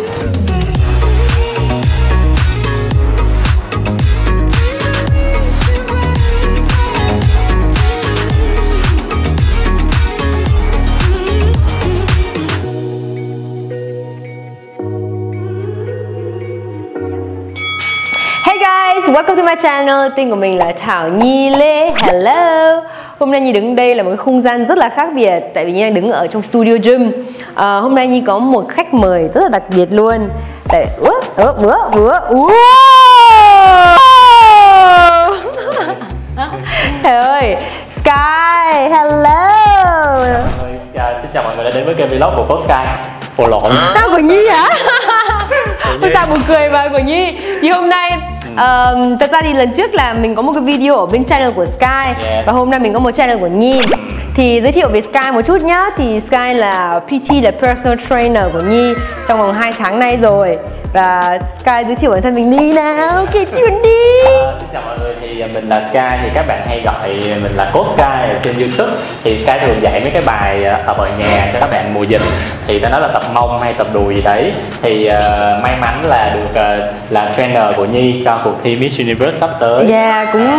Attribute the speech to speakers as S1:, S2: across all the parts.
S1: Hey guys, welcome to my channel. Tên của mình là Thảo Nhi Lê. Hello. Hôm nay Nhi đứng đây là một cái không gian rất là khác biệt tại vì Nhi đang đứng ở trong studio gym. À, hôm nay Nhi có một khách mời rất là đặc biệt luôn. Tại ủa, ủa, ủa, ủa. Trời ơi, Sky, hello.
S2: Xin chào mọi người đã đến với kênh vlog của Coach Sky Ồ lộn
S1: Tao của Nhi hả? Sao buồn cười mà của Nhi Thì hôm nay um, Thật ra thì lần trước là mình có một cái video ở bên channel của Sky.
S2: Yes.
S1: Và hôm nay mình có một channel của Nhi. Thì giới thiệu về Sky một chút nhá. Thì Sky là PT là personal trainer của Nhi Trong vòng 2 tháng nay rồi. Và Sky giới thiệu bản thân mình đi nào. Kể chuyện đi.
S2: À, Xin chào mọi người. Thì mình là Sky. Thì các bạn hay gọi mình là Coach Sky ở trên YouTube. Thì Sky thường dạy mấy cái bài à, ở nhà cho các bạn mùa dịch. Thì ta nói là tập mông hay tập đùi gì đấy. Thì à, may mắn là được à, là trainer của Nhi cho cuộc thi Miss Universe sắp tới.
S1: Yeah, cũng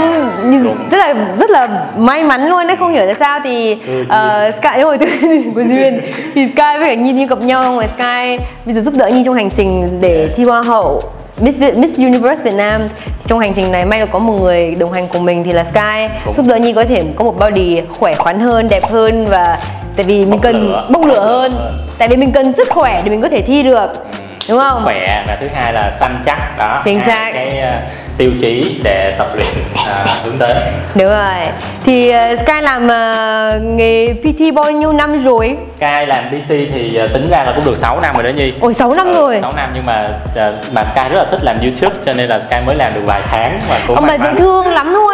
S1: như,
S2: Đúng.
S1: rất là rất là may mắn luôn đấy không hiểu tại sao. Thì uh, Sky đúng rồi của duyên. Thì Sky với cả Nhi đi gặp nhau rồi Sky bây giờ giúp đỡ Nhi trong hành trình để thi hoa hậu. Miss Miss Universe Việt Nam. Thì trong hành trình này may là có một người đồng hành cùng mình thì là Sky.
S2: Đúng.
S1: giúp đỡ Nhi có thể có một body khỏe khoắn hơn đẹp hơn và tại vì mình
S2: Bốc
S1: cần
S2: lửa.
S1: bốc lửa hơn.
S2: Hơn.
S1: tại vì mình cần sức khỏe để mình có thể thi được đúng không?
S2: khỏe và thứ hai là săn chắc. Đó
S1: Chính xác.
S2: cái à, tiêu chí để tập luyện à, hướng tới.
S1: Đúng rồi. Thì uh, Sky làm uh, nghề PT bao nhiêu năm rồi?
S2: Sky làm PT thì à, tính ra là cũng được 6 năm rồi đó Nhi.
S1: Ôi 6 năm
S2: Ừ,
S1: rồi.
S2: 6 năm nhưng mà à, mà Sky rất là thích làm YouTube cho nên là Sky mới làm được vài tháng và cũng
S1: Ông
S2: may
S1: dễ thương lắm luôn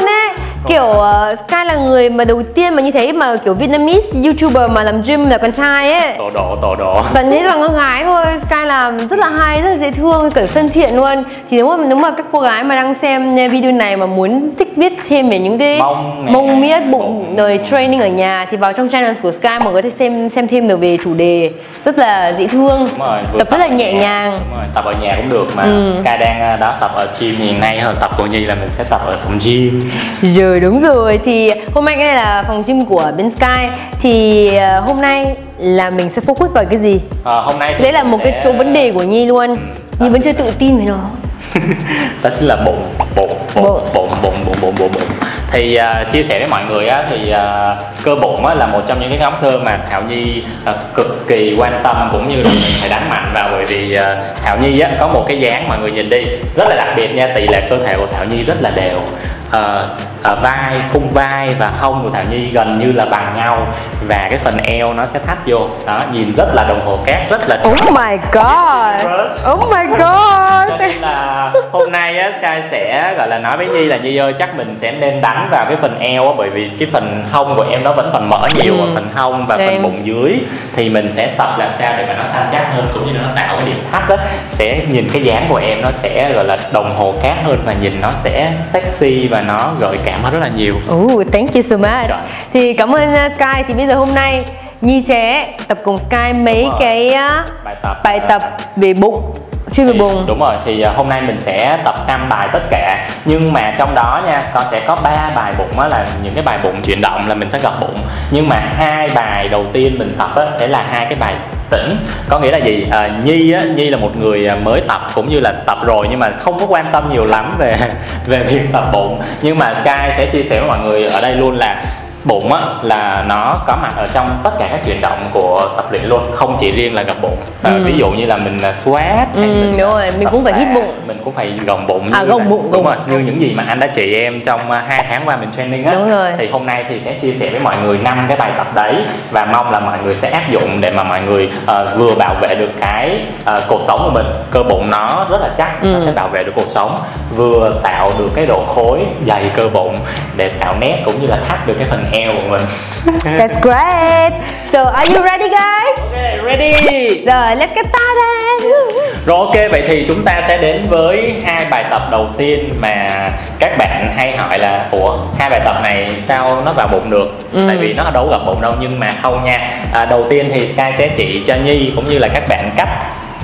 S1: Kiểu uh, Sky là người mà đầu tiên mà như thế mà kiểu Vietnamese YouTuber mà làm gym là con trai ấy.
S2: Tổ độ tổ độ
S1: Toàn thấy toàn con gái thôi. Sky làm rất là hay, rất là dễ thương, kiểu thân thiện luôn. Thì nếu mà nếu mà các cô gái mà đang xem video này mà muốn thích biết thêm về những cái
S2: Mông
S1: mông miết, bụng rồi training ở nhà Thì vào trong channel của Sky mọi người có thể xem xem thêm được về chủ đề. Rất là dễ thương.
S2: Rồi,
S1: Tập rất là nhẹ
S2: nhà.
S1: nhàng.
S2: Đúng rồi, tập ở nhà cũng được mà.
S1: Ừ.
S2: Sky đang à, đó tập ở gym thì nay hơn tập của Nhi là mình sẽ tập ở phòng gym.
S1: Rồi đúng rồi thì hôm nay cái này là phòng gym của bên Sky. Thì ờ, hôm nay là mình sẽ focus vào cái gì?
S2: à, hôm nay thì
S1: Đấy là một cái chỗ vấn đề của Nhi luôn. Nhi vẫn chưa tự tin với nó.
S2: Đó chính là bụng bụng bụng
S1: Bụng.
S2: bụng bụng bụng bụng bụng bụng. Thì à, chia sẻ với mọi người á thì à, cơ bụng á là một trong những cái nhóm cơ mà Thảo Nhi à, cực kỳ quan tâm cũng như là mình phải đánh mạnh vào bởi vì à, Thảo Nhi á có một cái dáng mọi người nhìn đi rất là đặc biệt nha tỷ lệ cơ thể của Thảo Nhi rất là đều à, vai khung vai và hông của Thảo Nhi gần như là bằng nhau. Và cái phần eo nó sẽ thắt vô. Đó nhìn rất là đồng hồ cát rất là
S1: Oh my god! Oh my god!
S2: Nên là hôm nay á Sky sẽ gọi là nói với Nhi là Nhi ơi chắc mình sẽ nên đánh vào cái phần eo á bởi vì cái phần hông của em nó vẫn còn mở nhiều
S1: Ừ.
S2: phần hông và
S1: Em.
S2: phần bụng dưới. Thì mình sẽ tập làm sao để mà nó săn chắc hơn cũng như nó tạo cái điểm thắt á. Sẽ nhìn cái dáng của em nó sẽ gọi là đồng hồ cát hơn và nhìn nó sẽ sexy và nó gợi cảm rất là nhiều.
S1: Oh, thank you so much.
S2: Rồi.
S1: Thì cảm ơn uh, Sky. Thì bây giờ hôm nay Nhi sẽ tập cùng Sky mấy cái uh,
S2: bài tập.
S1: bài tập về bụng Chuyên về bụng.
S2: đúng rồi. Thì à, hôm nay mình sẽ tập 5 bài tất cả. Nhưng mà trong đó nha con sẽ có 3 bài bụng á là những cái bài bụng chuyển động là mình sẽ gặp bụng. Nhưng mà hai bài đầu tiên mình tập á sẽ là hai cái bài tĩnh có nghĩa là gì? À, nhi á nhi là một người à, mới tập cũng như là tập rồi nhưng mà không có quan tâm nhiều lắm về về việc tập bụng. Nhưng mà sky sẽ chia sẻ với mọi người ở đây luôn là bụng á là nó có mặt ở trong tất cả các chuyển động của tập luyện luôn không chỉ riêng là gập bụng à,
S1: Ừ.
S2: ví dụ như là mình à, squat
S1: Ừ,
S2: hay mình
S1: đúng rồi, mình cũng phải hít bụng.
S2: mình cũng phải gồng bụng
S1: À,
S2: như
S1: gồng bụng,
S2: đúng
S1: gồng
S2: rồi như những gì mà anh đã chỉ em trong à, hai tháng qua mình training á
S1: Đúng rồi.
S2: thì hôm nay thì sẽ chia sẻ với mọi người năm cái bài tập đấy và mong là mọi người sẽ áp dụng để mà mọi người à, vừa bảo vệ được cái à, cột sống của mình cơ bụng nó rất là chắc nó
S1: Ừ.
S2: sẽ bảo vệ được cột sống vừa tạo được cái độ khối dày cơ bụng để tạo nét cũng như là thắt được cái phần eo của mình.
S1: That's great. So are you ready guys?
S2: Ok, ready.
S1: Rồi let's get started.
S2: Rồi ok vậy thì chúng ta sẽ đến với hai bài tập đầu tiên mà các bạn hay hỏi là Ủa hai bài tập này sao nó vào bụng được?
S1: Ừ.
S2: Tại vì nó đâu gặp bụng đâu nhưng mà không nha. À, Đầu tiên thì Sky sẽ chỉ cho Nhi cũng như là các bạn cách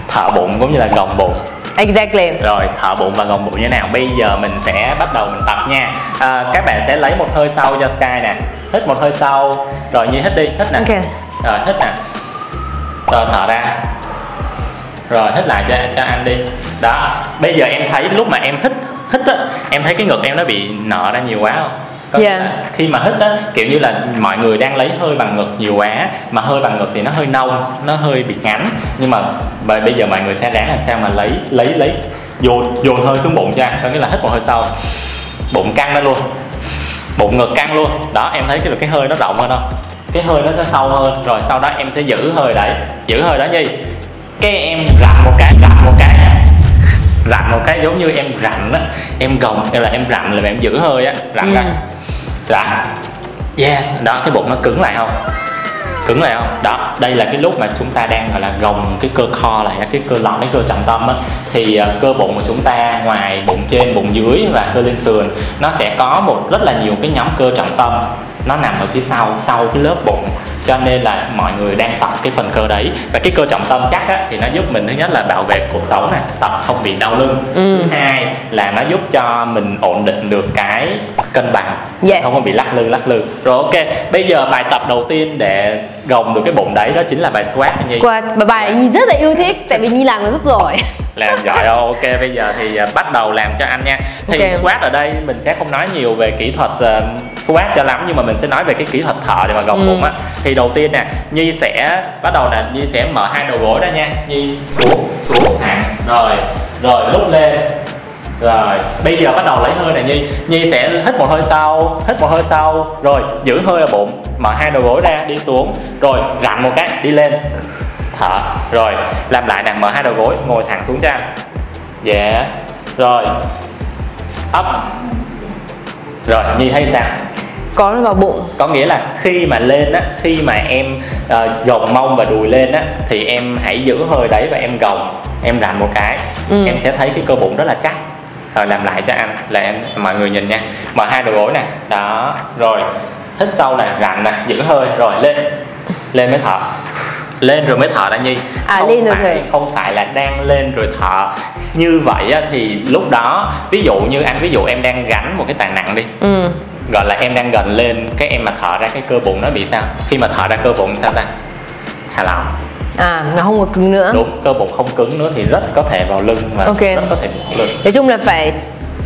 S2: thở bụng cũng như là gồng bụng.
S1: Exactly.
S2: rồi thở bụng và gồng bụng như thế nào? Bây giờ mình sẽ bắt đầu mình tập nha. À, các bạn sẽ lấy một hơi sâu cho sky nè hít một hơi sâu. Rồi như hít đi. Hít nè.
S1: Ok.
S2: rồi hít nè. Rồi thở ra. Rồi hít lại cho cho anh đi. Đó. Bây giờ em thấy lúc mà em hít hít á em thấy cái ngực em nó bị nở ra nhiều quá không? Có
S1: Yeah.
S2: là khi mà hít á kiểu như là mọi người đang lấy hơi bằng ngực nhiều quá mà hơi bằng ngực thì nó hơi nông nó hơi bị ngắn. Nhưng mà bây giờ mọi người sẽ ráng làm sao mà lấy lấy lấy dồn dồn hơi xuống bụng cho anh. Có nghĩa là hít một hơi sâu. Bụng căng lên luôn bụng ngực căng luôn. Đó em thấy cái cái hơi nó rộng hơn không? Cái hơi nó sẽ sâu hơn. Rồi sau đó em sẽ giữ hơi đấy. Giữ hơi đó nhi cái em rặn một cái rặn một cái. Rặn một cái giống như em rặn á. Em gồng hay là em rặn là em giữ hơi á. Rặn
S1: Ừ.
S2: ra rặn. Yes. Đó cái bụng nó cứng lại không cứng lại không? Đó, đây là cái lúc mà chúng ta đang, gọi là, gồng cái cơ kho lại, cái cơ lõm cái cơ trọng tâm á. Thì ờ, cơ bụng của chúng ta ngoài bụng trên, bụng dưới và cơ lên sườn, nó sẽ có một rất là nhiều cái nhóm cơ trọng tâm. Nó nằm ở phía sau sau cái lớp bụng cho nên là mọi người đang tập cái phần cơ đấy và cái cơ trọng tâm chắc á, thì nó giúp mình thứ nhất là bảo vệ cuộc sống này tập không bị đau lưng
S1: Ừ.
S2: thứ hai là nó giúp cho mình ổn định được cái cân bằng
S1: Yes.
S2: không có bị lắc lư lắc lư rồi ok bây giờ bài tập đầu tiên để gồng được cái bụng đấy đó chính là bài squat Nhi
S1: Squat. Và bài Nhi rất là yêu thích tại vì Nhi làm nó rất giỏi.
S2: Làm giỏi. Không ok bây giờ thì à, bắt đầu làm cho anh nha. Thì
S1: Ok.
S2: squat ở đây mình sẽ không nói nhiều về kỹ thuật à, squat cho lắm nhưng mà mình sẽ nói về cái kỹ thuật thở để mà gồng
S1: Ừ.
S2: bụng á. Thì đầu tiên nè nhi sẽ bắt đầu nè nhi sẽ mở hai đầu gối ra nha. Nhi xuống xuống. Thẳng rồi rồi lúc lên. Rồi bây giờ bắt đầu lấy hơi này nhi. Nhi sẽ hít một hơi sâu hít một hơi sâu rồi giữ hơi ở bụng mở hai đầu gối ra đi xuống. Rồi rặn một cái đi lên thở. Rồi làm lại nè mở hai đầu gối ngồi thẳng xuống cho anh dạ rồi. Up. Rồi nhi thấy sao?
S1: Có vào bụng.
S2: có nghĩa là khi mà lên á khi mà em ờ, gồng mông và đùi lên á thì em hãy giữ hơi đấy và em gồng em rặn một cái.
S1: Ừ.
S2: em sẽ thấy cái cơ bụng rất là chắc. Rồi làm lại cho anh là em mọi người nhìn nha. Mở hai đầu gối nè. Đó. Rồi hít sâu nè rặn nè giữ hơi. Rồi lên. Lên mới thở lên rồi mới thở đã nhi.
S1: À,
S2: không
S1: lên rồi
S2: phải, không phải là đang lên rồi thở như vậy á, thì lúc đó ví dụ như anh ví dụ em đang gánh một cái tài nặng đi
S1: Ừ.
S2: gọi là em đang gần lên cái em mà thở ra cái cơ bụng nó bị sao? Khi mà thở ra cơ bụng sao ta? Thả lỏng
S1: À, nó không có cứng nữa.
S2: đúng cơ bụng không cứng nữa thì rất có thể vào lưng và
S1: Ok.
S2: rất có thể vào lưng.
S1: Nói chung là phải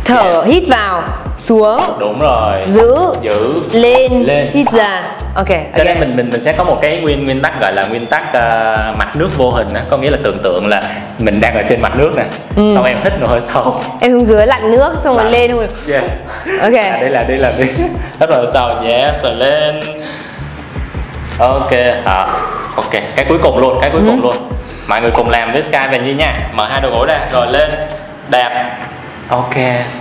S1: thở hít vào, xuống,
S2: đúng rồi
S1: giữ,
S2: giữ
S1: lên,
S2: Lên.
S1: hít ra. Ok.
S2: cho
S1: ok.
S2: nên mình mình mình sẽ có một cái nguyên nguyên tắc gọi là nguyên tắc ờ, mặt nước vô hình á có nghĩa là tưởng tượng là mình đang ở trên mặt nước nè
S1: Ừ.
S2: xong em hít một hơi sâu
S1: em xuống dưới lặn nước xong rồi lên thôi.
S2: yeah.
S1: Ok.
S2: à, đây là đây là hít một hơi sâu yes rồi lên ok à, ok cái cuối cùng luôn cái cuối cùng
S1: Ừ.
S2: luôn mọi người cùng làm với Sky và Nhi nha mở hai đầu gối ra rồi lên đạp ok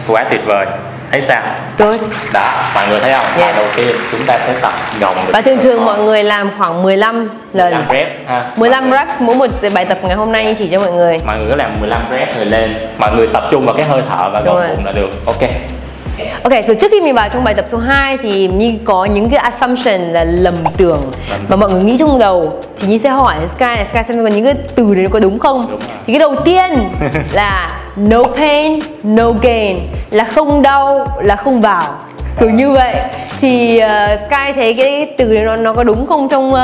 S2: quá tuyệt vời. Thấy sao?
S1: Tốt.
S2: đó mọi người thấy không?
S1: Yeah.
S2: đầu tiên chúng ta sẽ tập gồng
S1: Và thường thường mọi người làm khoảng 15 lần.
S2: 15 reps ha.
S1: 15
S2: Mọi người-
S1: reps mỗi một bài tập ngày hôm nay chỉ cho mọi người.
S2: mọi người cứ làm 15 reps rồi lên. Mọi người tập trung vào cái hơi thở và gồng bụng là được. Ok
S1: Ok, so trước khi mình vào trong bài tập số 2 thì Nhi có những cái assumption là lầm tưởng mà mọi người nghĩ trong đầu thì Nhi sẽ hỏi Sky là Sky xem có những cái từ đấy nó có đúng không?
S2: Đúng.
S1: Thì cái đầu tiên là no pain, no gain là không đau là không vào kiểu như vậy thì uh, Sky thấy cái từ đấy nó nó có đúng không trong uh,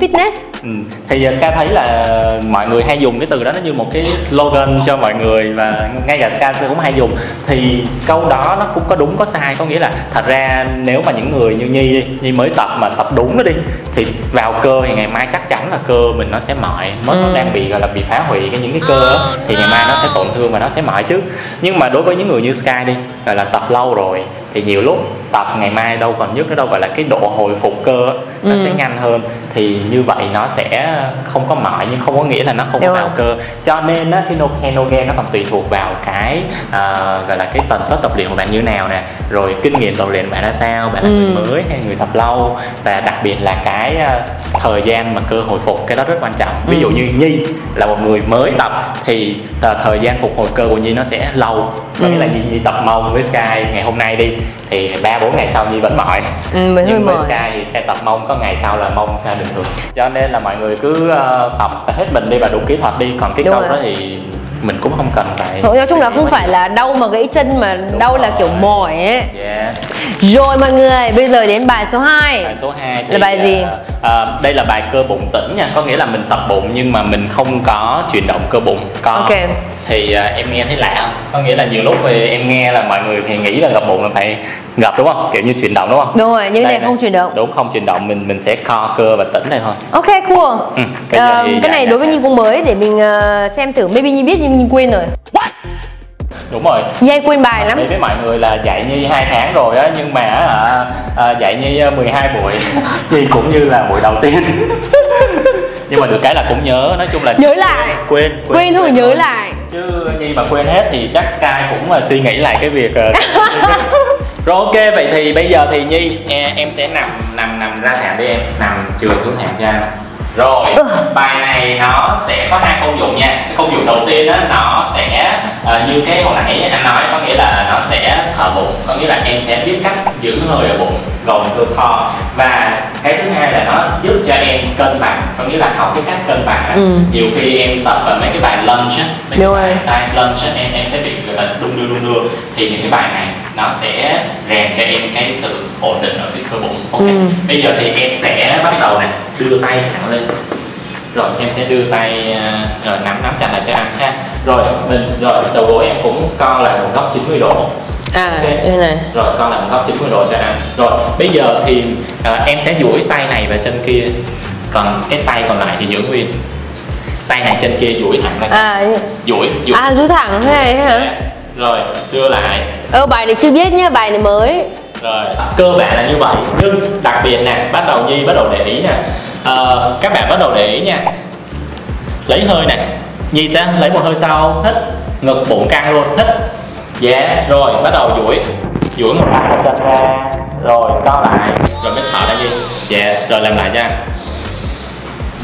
S1: fitness?
S2: Ừ. Thì uh, Sky thấy là mọi người hay dùng cái từ đó nó như một cái slogan cho mọi người và ngay cả Sky cũng hay dùng thì câu đó nó cũng có đúng có sai có nghĩa là thật ra nếu mà những người như Nhi đi Nhi mới tập mà tập đúng nó đi thì vào cơ thì ngày mai chắc chắn là cơ mình nó sẽ mỏi nó, nó
S1: Ừ.
S2: đang bị gọi là bị phá hủy cái những cái cơ á, thì ngày mai nó sẽ tổn thương và nó sẽ mỏi chứ nhưng mà đối với những người như Sky đi gọi là tập lâu rồi thì nhiều lúc tập ngày mai đâu còn nhức nữa đâu gọi là cái độ hồi phục cơ nó
S1: Ừ.
S2: sẽ nhanh hơn thì như vậy nó sẽ không có mỏi nhưng không có nghĩa là nó không có
S1: Đúng
S2: vào
S1: rồi.
S2: cơ cho nên á, cái no pain no gain nó còn tùy thuộc vào cái à, gọi là cái tần suất tập luyện của bạn như nào nè rồi kinh nghiệm tập luyện của bạn ra sao bạn là
S1: Ừ.
S2: người mới hay người tập lâu và đặc biệt là cái à, thời gian mà cơ hồi phục cái đó rất quan trọng ví
S1: Ừ.
S2: dụ như nhi là một người mới tập thì à, thời gian phục hồi cơ của nhi nó sẽ lâu có nghĩa
S1: Ừ.
S2: là nhi, nhi tập mông với sky ngày hôm nay đi thì ba bốn ngày sau nhi vẫn mỏi.
S1: Ừ, mình
S2: nhưng với Sky thì sẽ tập mông có ngày sau là mông sẽ bình thường cho nên là mọi người cứ ờ, tập hết mình đi và đúng kỹ thuật đi. Còn cái
S1: Đúng
S2: câu
S1: rồi.
S2: đó thì mình cũng không cần phải
S1: nói chung là không
S2: phải
S1: là đau mà gãy chân mà đau là kiểu
S2: rồi.
S1: mỏi ấy
S2: yes
S1: rồi mọi người bây giờ đến bài số 2
S2: bài số 2
S1: Là bài gì?
S2: đây là bài cơ bụng tĩnh nha có nghĩa là mình tập bụng nhưng mà mình không có chuyển động cơ bụng có
S1: Ok.
S2: thì à, em nghe thấy lạ không có nghĩa là nhiều lúc thì em nghe là mọi người thì nghĩ là gập bụng là phải gập đúng không kiểu như chuyển động đúng không
S1: Đúng rồi, nhưng
S2: Đây
S1: này
S2: nè.
S1: không chuyển động.
S2: đúng không chuyển động mình mình sẽ co cơ và tĩnh này thôi
S1: Ok cool.
S2: Ừ,
S1: Ờ,
S2: thì
S1: cái
S2: dạ,
S1: này
S2: dạ,
S1: đối với
S2: dạ.
S1: Nhi cũng mới để mình ờ, xem thử maybe Nhi biết nhưng Nhi quên rồi.
S2: đúng rồi
S1: hay quên bài lắm.
S2: Với mọi người là dạy Nhi 2 tháng rồi á nhưng mà à, à, dạy Nhi à, 12 buổi Nhi cũng như là buổi đầu tiên nhưng mà được cái là cũng nhớ nói chung là
S1: Nhớ lại.
S2: quên
S1: Quên thôi nhớ lại.
S2: chứ Nhi mà quên hết thì chắc Sky cũng là suy nghĩ lại cái việc ờ, rồi ok vậy thì bây giờ thì Nhi em sẽ nằm nằm nằm ra thảm đi em nằm trườn xuống thảm cho rồi bài này nó sẽ có hai công dụng nha. Cái công dụng đầu tiên á nó sẽ ờ, như cái hồi nãy anh nói có nghĩa là nó sẽ thở bụng có nghĩa là em sẽ biết cách giữ hơi ở bụng gồng cơ kho. Và cái thứ hai là nó giúp cho em cân bằng có nghĩa là học cái cách cân bằng.
S1: Ừ.
S2: nhiều khi em tập ở mấy cái bài lunge á mấy cái
S1: Đúng
S2: bài side lunge á, em em sẽ bị gọi là đung đưa đung đưa. Thì những cái bài này nó sẽ rèn cho em cái sự ổn định ở cái cơ bụng. Ok.
S1: Ừ.
S2: bây giờ thì em sẽ bắt đầu nè đưa tay thẳng lên. Rồi em sẽ đưa tay à, rồi nắm nắm chặt lại cho anh ha. Rồi mình rồi đầu gối em cũng co lại một góc 90 độ
S1: À,
S2: Ok.
S1: đây này.
S2: rồi co lại một góc 90 độ cho anh rồi bây giờ thì à, em sẽ duỗi tay này và chân kia. Còn cái tay còn lại thì giữ nguyên. Tay này chân kia duỗi thẳng ra
S1: À,
S2: duỗi duỗi.
S1: À giữ thẳng thế này hả?
S2: rồi đưa lại.
S1: Ơ bài này chưa biết nhá, bài này mới.
S2: rồi cơ bản là như vậy. Nhưng đặc biệt nè bắt đầu nhi bắt đầu để ý nè Ờ, các bạn bắt đầu để ý nha. Lấy hơi nè. Nhi sẽ lấy một hơi sau hít ngực bụng căng luôn hít yes, rồi, bắt đầu duỗi. Duỗi một tay một chân ra rồi, co lại. Rồi mới thở ra đi. Yes, rồi, làm lại nha.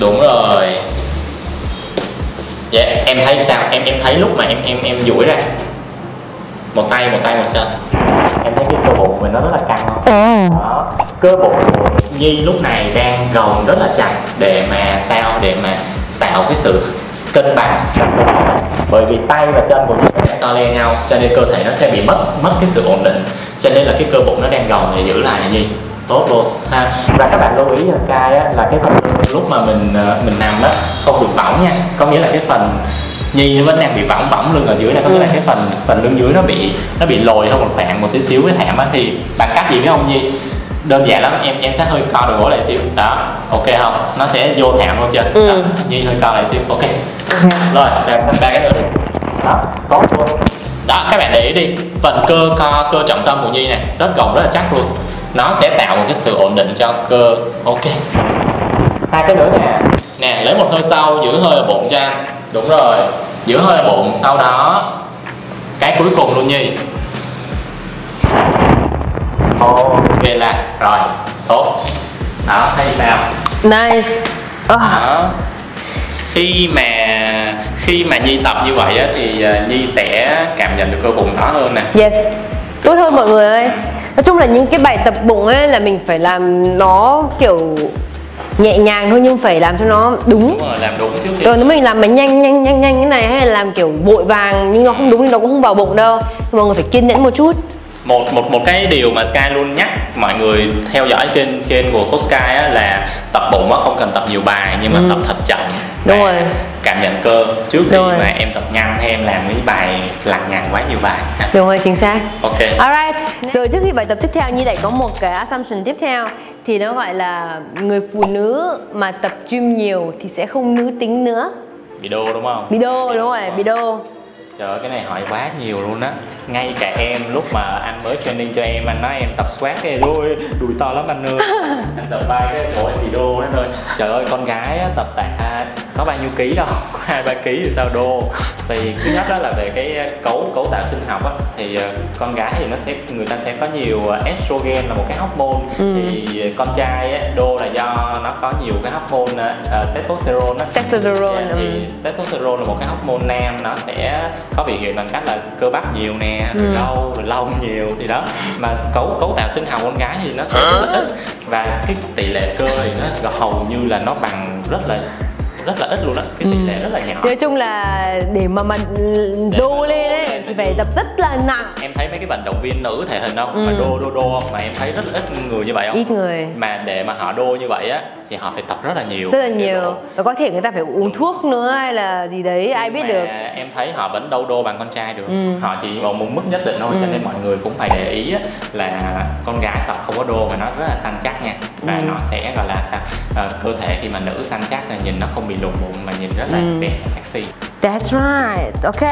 S2: Đúng rồi. Dạ em thấy sao? Em em thấy lúc mà em em em duỗi ra. Một tay một tay, một chân. Em thấy cái cơ bụng mình nó rất là căng không? Đó. Cơ bụng của nhi lúc này đang gồng rất là chặt để mà sao? Để mà tạo cái sự cân bằng. trong cơ thể bởi vì tay và chân của nhi đang so le nhau cho nên cơ thể nó sẽ bị mất mất cái sự ổn định. Cho nên là cái cơ bụng nó đang gồng để giữ lại nhi tốt luôn ha. Và các bạn lưu ý là cai là cái phần lúc mà mình ờ, mình nằm á không được võng nha. Có nghĩa là cái phần nhi nó vẫn đang bị võng võng lưng ở dưới này có nghĩa là cái phần phần lưng dưới nó bị nó bị lồi hơn một khoảng một tí xíu cái thảm á. Thì bằng cách gì biết không nhi đơn giản lắm em em sẽ hơi co đầu gối lại xíu. Đó ok không? Nó sẽ vô thảm luôn chưa?
S1: Ừ.
S2: đó, nhi hơi co lại xíu ok. Rồi làm thành ba cái nữa đó tốt luôn đó các bạn để ý đi. Phần cơ co cơ trọng tâm của nhi này rất gồng rất là chắc luôn. Nó sẽ tạo một cái sự ổn định cho cơ. Ok. Hai cái nữa nè. Nè lấy một hơi sau giữ hơi bụng cho anh. Đúng rồi giữ hơi bụng sau đó. Cái cuối cùng luôn nhi ok là rồi tốt. Đó thấy sao?
S1: Nice. Ờ,
S2: đó. Khi mà khi mà nhi tập như vậy á, thì à, nhi sẽ cảm nhận được cơ bụng rõ hơn nè.
S1: Yes. Tốt hơn mọi người ơi. Nói chung là những cái bài tập bụng ấy là mình phải làm nó kiểu nhẹ nhàng thôi nhưng phải làm cho nó đúng.
S2: Đúng rồi làm đúng khi.
S1: Rồi nếu mình làm mà nhanh nhanh nhanh nhanh cái này hay là làm kiểu vội vàng nhưng nó không đúng thì nó cũng không vào bụng đâu. Mọi người phải kiên nhẫn một chút
S2: một một một cái điều mà Sky luôn nhắc mọi người theo dõi kênh kênh của Coach Sky á, là tập bụng á không cần tập nhiều bài nhưng mà
S1: Ừ.
S2: tập thật chậm
S1: Đúng rồi.
S2: cảm nhận cơ trước khi
S1: rồi.
S2: mà em tập nhanh hay em làm cái bài lằng nhằng quá nhiều bài ha.
S1: đúng rồi chính xác
S2: ok
S1: Alright, rồi trước khi bài tập tiếp theo Nhi lại có một cái assumption tiếp theo Thì nó gọi là người phụ nữ mà tập gym nhiều thì sẽ không nữ tính nữa
S2: bị đô đúng không
S1: Bị đô, đúng rồi, bị đô
S2: Trời ơi cái này hỏi quá nhiều luôn á. Ngay cả em lúc mà anh mới training cho em Anh nói em tập squat cái đuôi đùi to lắm anh ơi. Anh tập vai cái cổ em bị đô hết rồi Trời ơi con gái á, tập tạ có bao nhiêu ký đâu. Có hai ba ký thì sao đô. Thì thứ nhất đó là về cái cấu cấu tạo sinh học á. Thì uh, con gái thì nó sẽ người ta sẽ có nhiều estrogen là một cái hormone. Ừ. thì con trai á, đô là do nó có nhiều cái hormone uh, testosterone á.
S1: Testosterone
S2: yeah, thì ừ. testosterone là một cái hormone nam. Nó sẽ có biểu hiện bằng cách là cơ bắp nhiều nè rồi ừ. lâu rồi lâu nhiều thì đó. Mà cấu cấu tạo sinh học con gái thì nó sẽ rất là ít. Và cái tỷ lệ cơ thì nó hầu như là nó bằng rất là rất là ít luôn đó cái tỷ lệ ừ. rất là nhỏ.
S1: Nói chung là để mà mà đô lên ấy thì phải tập rất là nặng.
S2: Em thấy mấy cái vận động viên nữ thể hình không? Ừ. mà đô đô đô mà em thấy rất là ít người như vậy không?
S1: Ít người.
S2: Mà để mà họ đô như vậy á thì họ phải tập rất là nhiều.
S1: Rất là nhiều. và có thể người ta phải uống thuốc nữa hay là gì đấy Nhưng ai biết được.
S2: em thấy họ vẫn đâu đô bằng con trai được. Ừ. họ chỉ ở một mức nhất định thôi ừ. cho nên mọi người cũng phải để ý là con gái tập không có đô mà nó rất là săn chắc nha và ừ. nó sẽ gọi là sao à, cơ thể khi mà nữ săn chắc là nhìn nó không bị lùn bụng mà nhìn rất là ừ. đẹp sexy
S1: That's right. Ok.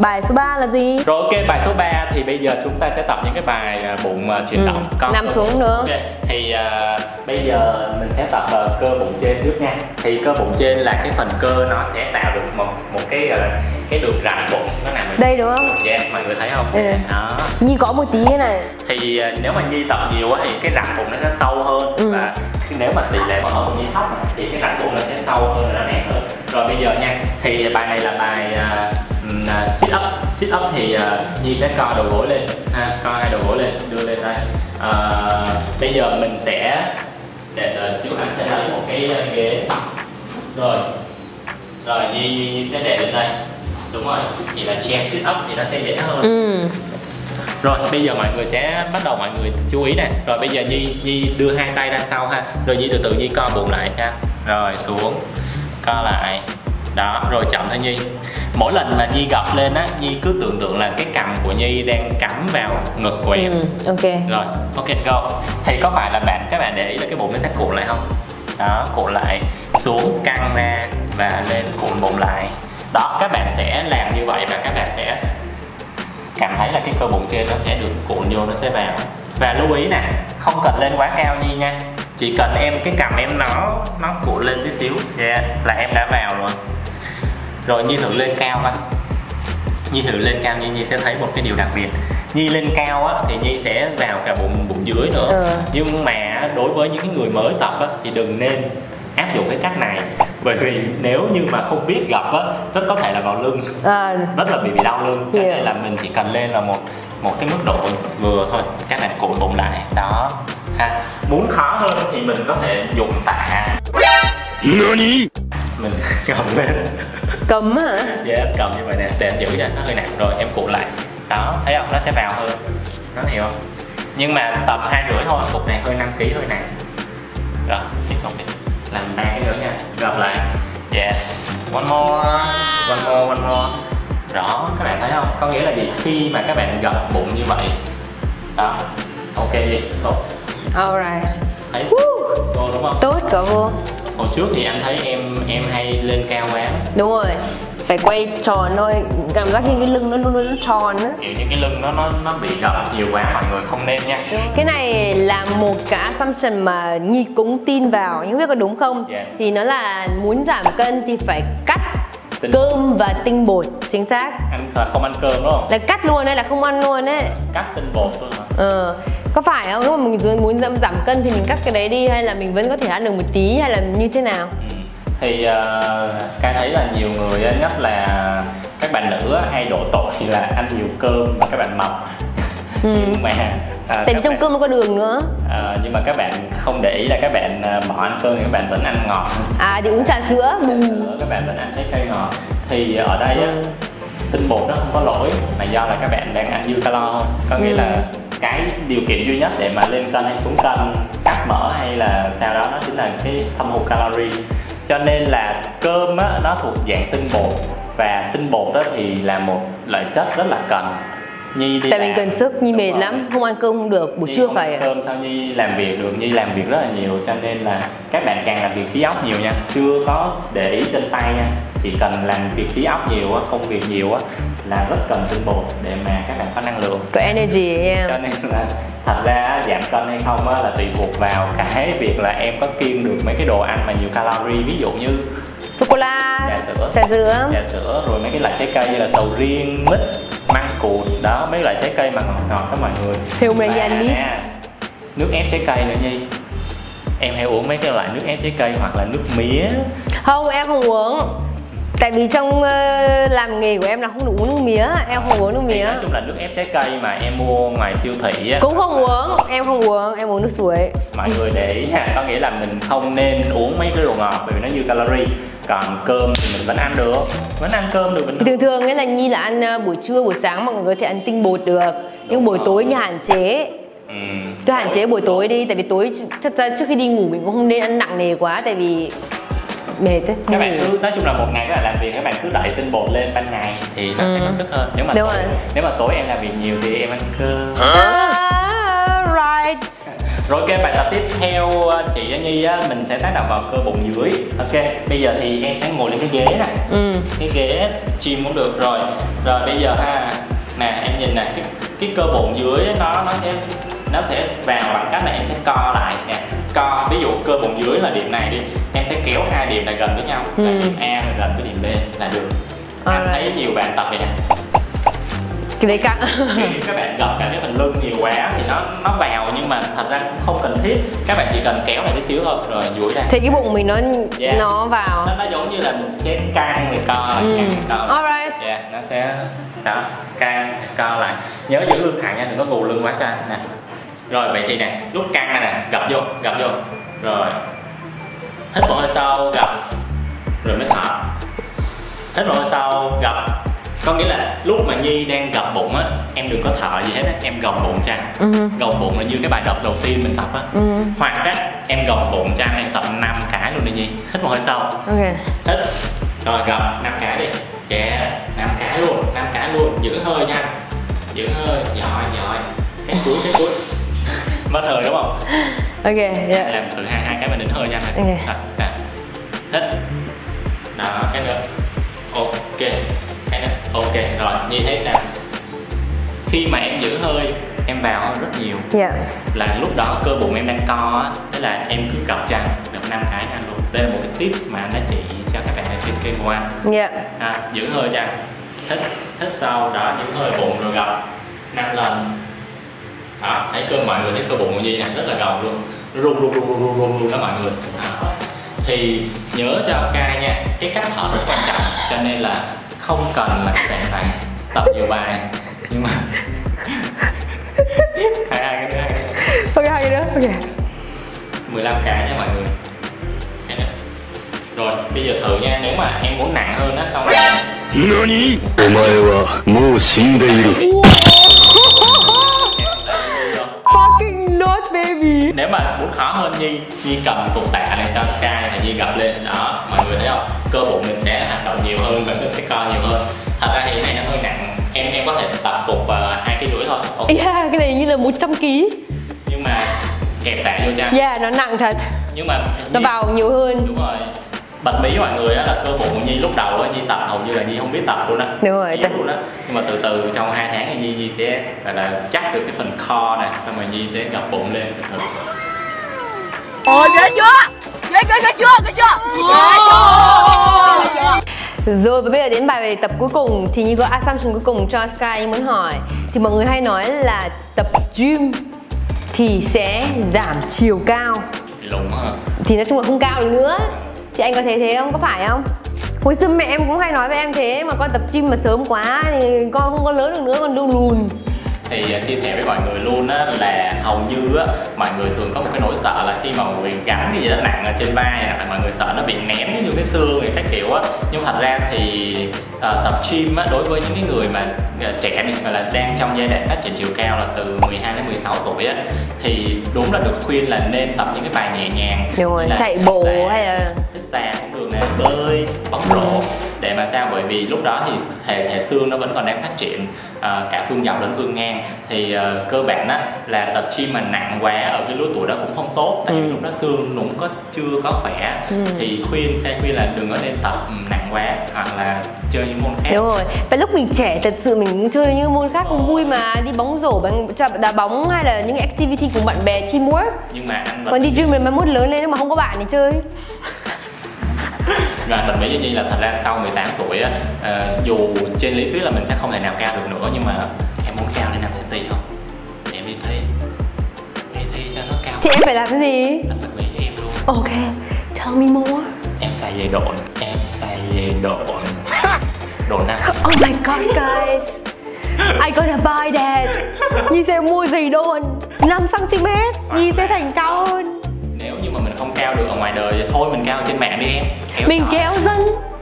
S1: Bài số 3 là gì?
S2: Rồi ok, bài số 3 thì bây giờ chúng ta sẽ tập những cái bài à, bụng uh, chuyển ừ. động.
S1: Con Nằm xuống nữa.
S2: Okay. Thì uh, bây giờ mình sẽ tập uh, cơ bụng trên trước nha. Thì cơ bụng trên là cái phần cơ nó sẽ tạo được một một cái gọi là cái đường rãnh bụng nó nằm ở
S1: đây đúng không?
S2: Dạ, yeah, mọi người thấy không?
S1: Ừ. Đó. Nhi có một tí thế này.
S2: Thì uh, nếu mà Nhi tập nhiều quá thì cái rãnh bụng nó sẽ sâu hơn ừ. và nếu mà tỷ lệ mỡ của Nhi thấp thì cái rãnh bụng nó sẽ sâu hơn và nó nét hơn rồi bây giờ nha thì bài này là bài uh, sit up sit up thì uh, nhi sẽ co đầu gối lên ha co hai đầu gối lên đưa lên đây uh, bây giờ mình sẽ để đợi xíu anh sẽ lấy một cái ghế. Rồi. Rồi nhi, nhi sẽ để lên đây. Đúng rồi. Thì là chair sit up thì nó sẽ dễ hơn. Ừ. rồi bây giờ mọi người sẽ bắt đầu mọi người chú ý nè. Rồi bây giờ nhi nhi đưa hai tay ra sau ha. Rồi nhi từ từ nhi co bụng lại ha. Rồi xuống. Co lại đó rồi chậm thôi nhi. Mỗi lần mà nhi gập lên á nhi cứ tưởng tượng là cái cằm của nhi đang cắm vào ngực của em.
S1: Ừ, ok.
S2: Rồi ok go. Thì có phải là bạn các bạn để ý là cái bụng nó sẽ cuộn lại không? Đó cuộn lại xuống căng ra và lên cuộn bụng lại. Đó các bạn sẽ làm như vậy và các bạn sẽ cảm thấy là cái cơ bụng trên nó sẽ được cuộn vô nó sẽ vào. Và lưu ý nè không cần lên quá cao nhi nha. Chỉ cần em cái cằm em nó nó cuộn lên tí xíu yeah, là em đã vào rồi rồi nhi thử lên cao coi. Nhi thử lên cao nhi nhi sẽ thấy một cái điều đặc biệt. Nhi lên cao á thì nhi sẽ vào cả bụng bụng dưới nữa. Ừ. nhưng mà đối với những cái người mới tập á thì đừng nên áp dụng cái cách này. Bởi vì nếu như mà không biết gặp á rất có thể là vào lưng. À. rất là bị bị đau lưng. Cho yeah. nên là mình chỉ cần lên là một một cái mức độ vừa thôi. Các bạn cuộn bụng lại. Đó. Ha. Muốn khó hơn thì mình có thể dùng tạ. Nani? Mình cầm lên.
S1: Cầm hả?
S2: Dạ yeah, cầm như vậy nè để giữ cho nó hơi nặng rồi em cuộn lại. Đó thấy không? Nó sẽ vào hơn. Nó hiểu không? Nhưng mà tầm hai rưỡi thôi cục này hơi 5 kg hơi nặng. Rồi tiếp tục đi. Làm ba cái nữa nha. Gập lại. Yes. One more. One more one more. Rõ các bạn thấy không? Có nghĩa là gì? Khi mà các bạn gập bụng như vậy đó ok gì tốt.
S1: Alright
S2: thấy cô đúng không?
S1: Tốt cậu vô
S2: hồi trước thì anh thấy em em hay lên cao quá
S1: đúng rồi phải quay tròn thôi cảm giác như cái lưng nó luôn luôn tròn á.
S2: Kiểu như cái lưng nó nó nó bị gập nhiều quá mọi người không nên nha.
S1: Cái này là một cái assumption mà nhi cũng tin vào nhưng biết có đúng không? Yes. thì nó là muốn giảm cân thì phải cắt tinh. cơm và tinh bột chính xác.
S2: Anh là không ăn cơm đúng không?
S1: Là cắt luôn đấy là không ăn luôn đấy
S2: cắt tinh bột luôn hả?
S1: Ờ có phải không? Lúc mà mình muốn giảm, giảm cân thì mình cắt cái đấy đi hay là mình vẫn có thể ăn được một tí hay là như thế nào? Ừ.
S2: thì uh, Sky thấy là nhiều người nhất là các bạn nữ hay đổ tội là ăn nhiều cơm và các bạn mập. Ừ. nhưng mà
S1: à, tại vì trong bạn, cơm nó có đường nữa.
S2: À, nhưng mà các bạn không để ý là các bạn bỏ ăn cơm thì các bạn vẫn ăn ngọt.
S1: À thì uống trà sữa
S2: sữa các bạn vẫn ăn trái cây ngọt. Thì ở đây á tinh bột nó không có lỗi mà do là các bạn đang ăn dư calo thôi. Có nghĩa ừ. là cái điều kiện duy nhất để mà lên cân hay xuống cân cắt mỡ hay là sao đó nó chính là cái thâm hụt calories. Cho nên là cơm á, nó thuộc dạng tinh bột và tinh bột đó thì là một loại chất rất là cần. Nhi đi
S1: Tại mình cần sức, Nhi mệt rồi. lắm, không ăn cơm không được, buổi Nhi trưa phải
S2: cơm sao Nhi làm việc được, Nhi làm việc rất là nhiều cho nên là các bạn càng làm việc trí óc nhiều nha. Chưa có để ý trên tay nha Chỉ cần làm việc trí óc nhiều á, công việc nhiều á là rất cần tinh bột để mà các bạn có năng lượng.
S1: Có energy yeah.
S2: Cho nên là thật ra giảm cân hay không á, là tùy thuộc vào cái việc là em có kiêng được mấy cái đồ ăn mà nhiều calorie ví dụ như
S1: sô cô la
S2: trà sữa.
S1: trà sữa.
S2: Trà sữa rồi mấy cái loại trái cây như là sầu riêng mít măng cụt đó mấy loại trái cây mà ngọt ngọt đó mọi người. Và
S1: Nhi ăn mít.
S2: nè, nước ép trái cây nữa nhi. Em hay uống mấy cái loại nước ép trái cây hoặc là nước mía.
S1: Không em không uống tại vì trong ờ, làm nghề của em là không được uống nước mía em không uống nước mía.
S2: nói chung là nước ép trái cây mà em mua ngoài siêu thị á.
S1: Cũng không uống em không uống em uống nước suối.
S2: Mọi người để ý nha có nghĩa là mình không nên uống mấy cái đồ ngọt bởi vì nó nhiều calorie. Còn cơm thì mình vẫn ăn được vẫn ăn cơm được bình thường.
S1: Thường ấy là nhi là ăn ờ, buổi trưa buổi sáng mọi người có thể ăn tinh bột được. Nhưng buổi tối như hạn chế.
S2: Ừ.
S1: cứ hạn chế buổi tối đi tại vì tối thật ra trước khi đi ngủ mình cũng không nên ăn nặng nề quá tại vì mệt ấy
S2: các bạn cứ nói chung là một ngày các bạn làm việc các bạn cứ đẩy tinh bột lên ban ngày thì nó sẽ
S1: Ừ.
S2: có sức hơn. Nếu mà
S1: Đúng
S2: tối,
S1: rồi.
S2: nếu mà tối em làm việc nhiều thì em ăn cơm.
S1: Ah, right
S2: rồi ok bài tập tiếp theo ờ, chị Nhi á mình sẽ tác động vào cơ bụng dưới. Ok bây giờ thì em sẽ ngồi lên cái ghế nè.
S1: Ừ.
S2: Cái ghế chim cũng được rồi. Rồi bây giờ ha nè em nhìn nè cái cái cơ bụng dưới nó nó sẽ nó sẽ vào bằng cách là em sẽ co lại nè. Co ví dụ cơ bụng dưới là điểm này đi em sẽ kéo hai điểm này gần với nhau. Là
S1: Ừ.
S2: điểm A là gần với điểm B là được. Anh
S1: Alright.
S2: thấy nhiều bạn tập vậy nè.
S1: Cái đấy căng.
S2: Các bạn gập cả cái phần lưng nhiều quá thì nó nó vào nhưng mà thật ra cũng không cần thiết. Các bạn chỉ cần kéo này tí xíu thôi rồi duỗi ra.
S1: Thì cái bụng mình nó
S2: Yeah.
S1: nó vào.
S2: Nó, nó giống như là mình sẽ căng rồi co lại
S1: Ừ.
S2: căng co lại.
S1: Alright.
S2: dạ nó sẽ đó căng co lại. Nhớ giữ lưng thẳng nha đừng có gù lưng quá cho anh nè rồi vậy thì nè lúc căng này nè gập vô gập vô. Rồi. Hít một hơi sâu gập. Rồi mới thở hít một hơi sâu gập. Có nghĩa là lúc mà nhi đang gập bụng á em đừng có thở gì hết á em gồng bụng anh
S1: Ừ.
S2: gồng bụng là như cái bài đập đầu tiên mình tập á.
S1: Ừ.
S2: hoặc á em gồng bụng cho anh em tập 5 cái luôn đi nhi. Hít một hơi sâu
S1: ok.
S2: Hít rồi gập năm cái đi. Yeah năm cái luôn năm cái luôn. Giữ hơi nha. Giữ hơi giỏi giỏi. Cái cuối cái cuối mất hơi đúng không?
S1: Ok dạ.
S2: Làm thử hai hai cái mà nín hơi nha.
S1: Ok.
S2: Rồi, rồi. hít đó cái nữa. Ok. Cái nữa. Ok rồi. Như thế sao khi mà em giữ hơi em vào hơn rất nhiều.
S1: Dạ.
S2: Là lúc đó cơ bụng em đang co á. Thế là em cứ cho anh được năm cái anh luôn. Đây là một cái tips mà anh đã chỉ cho các bạn ở trên kênh của anh.
S1: Dạ.
S2: À, giữ hơi anh hít hít sâu. Đó giữ hơi bụng rồi gập năm lần đó thấy cơ mọi người thấy cơ bụng của nhi này rất là gồng luôn. Nó run run run run run run luôn đó mọi người. Đó. thì nhớ cho sky nha cái cách thở rất quan trọng cho nên là không cần là các bạn phải tập nhiều bài. Nhưng mà hai hai cái nữa
S1: ok hai cái nữa ok.
S2: 15 cái nha mọi người. Cái này. rồi bây giờ thử nha nếu mà em muốn nặng hơn á xong rồi.
S3: Nani? Omae wa
S1: mou shindeiru. Baby
S2: nếu mà muốn khó hơn Nhi Nhi cầm cục tạ này cho Sky và Nhi gập lên. Đó mọi người thấy không? Cơ bụng mình sẽ hoạt động nhiều hơn và nó sẽ co nhiều hơn. Thật ra thì này nó hơi nặng. Em em có thể tập cục ờ, hai cái rưỡi thôi. Ok.
S1: Yeah cái này như là 100 kg
S2: nhưng mà kẹp tạ vô cho. Anh.
S1: yeah nó nặng thật.
S2: Nhưng mà
S1: nó vào nhiều hơn.
S2: Đúng rồi bật mí mọi người á là cơ bụng Nhi lúc đầu á Nhi tập hầu như là Nhi không biết tập luôn á.
S1: Đúng rồi, tại-
S2: luôn á. Nhưng mà từ từ trong hai tháng thì Nhi Nhi sẽ gọi là chắc được cái phần kho này xong rồi Nhi sẽ gập bụng lên. Từ từ.
S4: Ồ ghê chưa? Ghê ghê ghê chưa? Ghê chưa? Ghê chưa?
S1: Rồi và bây giờ đến bài tập cuối cùng thì như có assumption cuối cùng cho Sky như muốn hỏi. Thì mọi người hay nói là tập gym thì sẽ giảm chiều cao.
S2: Á hả
S1: Thì nói chung là không cao được nữa Thì anh có thấy thế không? Có phải không? Hồi xưa mẹ em cũng hay nói với em thế Mà con tập gym mà sớm quá thì con không có lớn được nữa con đâu lùn
S2: thì à, chia sẻ với mọi người luôn á là hầu như á mọi người thường có một cái nỗi sợ là khi mà mọi người gắn cái gì đó nặng ở trên vai này, mọi người sợ nó bị ném như cái xương này các kiểu á nhưng thật ra thì ờ, tập gym á đối với những cái người mà ờ, trẻ này gọi là đang trong giai đoạn phát triển chiều cao là từ 12 đến 16 tuổi á thì đúng là được khuyên là nên tập những cái bài nhẹ nhàng
S1: Đúng rồi,
S2: là
S1: chạy bộ
S2: xà,
S1: hay là-
S2: xà cũng được nè bơi bóng rổ để mà sao? Bởi vì lúc đó thì thể thể xương nó vẫn còn đang phát triển ờ, cả phương dọc lẫn phương ngang. Thì ờ, cơ bản á là tập gym mà nặng quá ở cái lứa tuổi đó cũng không tốt tại vì
S1: Ừ.
S2: lúc đó xương cũng có chưa có khỏe.
S1: Ừ.
S2: thì khuyên sẽ khuyên là đừng có nên tập ừ, nặng quá hoặc là chơi những môn khác.
S1: Đúng rồi. Và lúc mình trẻ thật sự mình cũng chơi những môn khác cũng vui mà. Đi bóng rổ, cho- đá bóng hay là những activity cùng bạn bè teamwork.
S2: Nhưng mà anh
S1: Còn đi gym mình mai mốt lớn lên nhưng mà không có bạn thì chơi
S2: và mình với Duy Nhi là thật ra sau 18 tuổi á ờ, dù trên lý thuyết là mình sẽ không thể nào cao được nữa nhưng mà em muốn cao lên 5 cm không? Để em đi thi. Đi thi cho nó cao.
S1: Thì em phải làm cái gì?
S2: Anh bật mí cho em luôn.
S1: Ok, tell me more.
S2: Em xài giày độn em xài giày độn độn 5
S1: Oh my god guys. I gonna buy that. Nhi sẽ mua giày đồn? 5cm Nhi sẽ thành cao hơn.
S2: như cao được ở ngoài đời thì thôi mình cao trên mạng đi em. Kéo
S1: Mình kéo dân.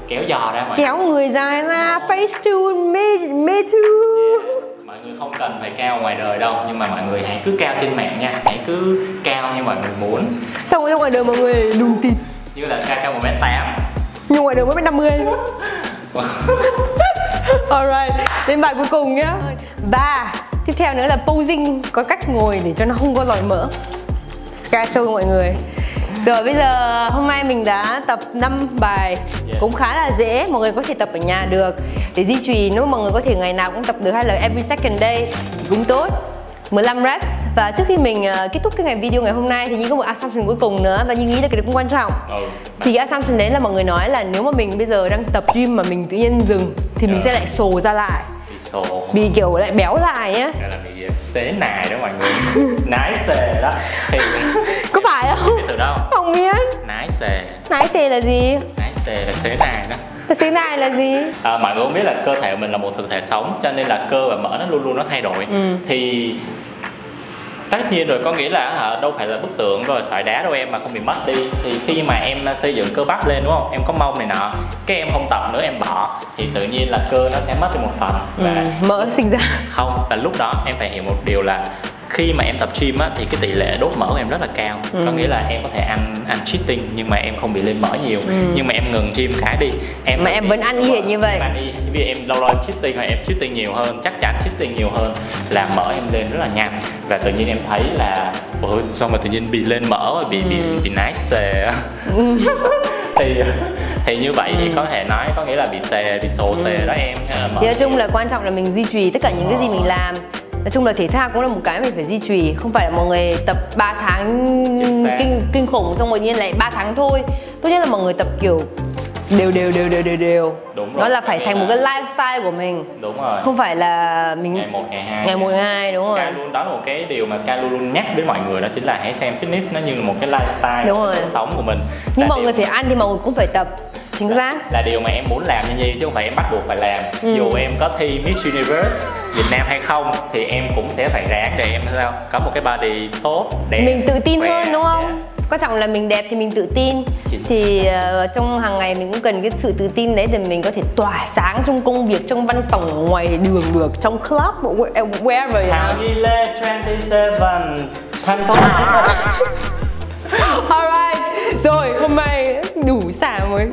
S2: Kéo giò ra ngoài
S1: Kéo người. dài ra Face tune Me, me too.
S2: Mọi người không cần phải cao ngoài đời đâu nhưng mà mọi người hãy cứ cao trên mạng nha. Hãy cứ cao như mọi người muốn.
S1: Xong rồi ngoài đời mọi người đùng tịt
S2: như là ca cao một mét tám.
S1: Nhưng ngoài đời mới 50 Alright, đến bài cuối cùng nhá. Ba Tiếp theo nữa là posing Có cách ngồi để cho nó không có lòi mỡ. Sky show cho mọi người Rồi bây giờ hôm nay mình đã tập 5 bài.
S2: Yeah.
S1: Cũng khá là dễ, mọi người có thể tập ở nhà được. Để duy trì nếu mọi người có thể ngày nào cũng tập được hay là every second day. Cũng tốt. 15 reps. Và trước khi mình ờ, kết thúc cái ngày video ngày hôm nay thì Nhi có một assumption cuối cùng nữa Và Nhi nghĩ là cái đấy cũng quan trọng.
S2: Ừ.
S1: thì cái assumption đấy là mọi người nói là nếu mà mình bây giờ đang tập gym mà mình tự nhiên dừng thì mình
S2: Dạ.
S1: sẽ lại sồ ra lại
S2: bị sổ
S1: bị kiểu lại béo lại nhá
S2: Gọi là bị xế nài đó mọi người. Nái xề đó. Thì
S1: có phải không?
S2: biết từ đâu
S1: không? Biết.
S2: Nái xề.
S1: Nái xề là gì?
S2: Nái xề là xế nài đó.
S1: Cái xế này là gì?
S2: À, mọi người cũng biết là cơ thể của mình là một thực thể sống cho nên là cơ và mỡ nó luôn luôn nó thay đổi.
S1: Ừ.
S2: thì tất nhiên rồi có nghĩa là hả, đâu phải là bức tượng rồi sỏi đá đâu em mà không bị mất đi. Thì khi mà em xây dựng cơ bắp lên đúng không? Em có mông này nọ cái em không tập nữa em bỏ thì tự nhiên là cơ nó sẽ mất đi một phần.
S1: Ừ,
S2: và
S1: mỡ sinh ra.
S2: Không và lúc đó em phải hiểu một điều là khi mà em tập gym á thì cái tỷ lệ đốt mỡ của em rất là cao.
S1: Ừ.
S2: có nghĩa là em có thể ăn ăn cheating nhưng mà em không bị lên mỡ nhiều.
S1: Ừ.
S2: nhưng mà em ngừng gym cái đi. Em
S1: Mà em vẫn ăn y hệt như vậy.
S2: Ăn y dụ em lâu lâu em cheating hoặc em cheating nhiều hơn chắc chắn cheating nhiều hơn là mỡ em lên rất là nhanh. Và tự nhiên em thấy là ôi sao mà tự nhiên bị lên mỡ và bị bị
S1: Ừ.
S2: bị nái xề á. thì thì như vậy thì có thể nói có nghĩa là bị xề bị xồ xề đó em. Hay mỡ
S1: thì nói chung là quan trọng là mình duy trì tất cả những cái gì mình làm nói chung là thể thao cũng là một cái mình phải duy trì không phải là mọi người tập 3 tháng kinh kinh khủng xong rồi nhiên lại 3 tháng thôi. Tốt nhất là mọi người tập kiểu đều đều đều đều đều đều.
S2: Đúng rồi.
S1: nó là phải thành một cái
S2: là-
S1: lifestyle của mình.
S2: Đúng rồi.
S1: Không phải là mình
S2: ngày một ngày hai.
S1: ngày một ngày hai đúng rồi.
S2: Sky luôn đó là một cái điều mà Sky luôn luôn nhắc đến mọi người đó chính là hãy xem fitness nó như là một cái lifestyle
S1: Đúng rồi.
S2: cuộc sống của mình.
S1: Nhưng
S2: Là
S1: mọi người
S2: điều-
S1: phải ăn thì mọi người cũng phải tập. Chính xác.
S2: là điều mà em muốn làm như nhi chứ không phải em bắt buộc phải làm.
S1: Ừ.
S2: dù em có thi Miss Universe Việt Nam hay không thì em cũng sẽ phải ráng để em sao có một cái body tốt đẹp
S1: mình tự tin
S2: khỏe.
S1: hơn đúng không
S2: Dạ.
S1: quan trọng là mình đẹp thì mình tự tin
S2: Chính
S1: thì ờ, trong hàng ngày mình cũng cần cái sự tự tin đấy để mình có thể tỏa sáng trong công việc trong văn phòng ở ngoài đường được trong club wh- wherever
S2: Thảo. Nhi Lê 27 thành phố
S1: Alright, rồi hôm nay đủ xả mới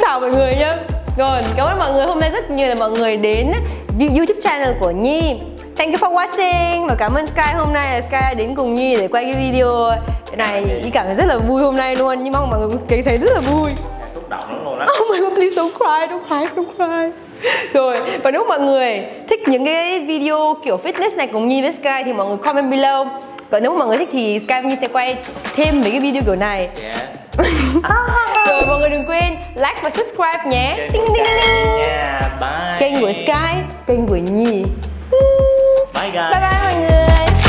S1: Chào mọi người nhá. Rồi, cảm ơn mọi người. Hôm nay rất nhiều là mọi người đến YouTube channel của Nhi. Thank you for watching. Và cảm ơn Sky. Hôm nay là Sky đến cùng Nhi để quay cái video này. Nhi cảm thấy rất là vui hôm nay luôn. Nhưng mong mọi người thấy thấy rất là vui.
S2: Xúc động lắm luôn đó
S1: Oh my god, please don't cry, don't cry, don't cry. Rồi, và nếu mọi người thích những cái video kiểu fitness này cùng Nhi với Sky thì mọi người comment below Còn nếu mà mọi người thích thì Sky Nhi sẽ quay thêm mấy cái video kiểu này.
S2: Yes.
S1: Rồi mọi người đừng quên like và subscribe nhé.
S2: Kênh
S1: Ding,
S2: của
S1: ding,
S2: Sky
S1: ding, ding.
S2: nha. Bye.
S1: Kênh của Sky, kênh của Nhi.
S2: Bye guys.
S1: Bye bye mọi người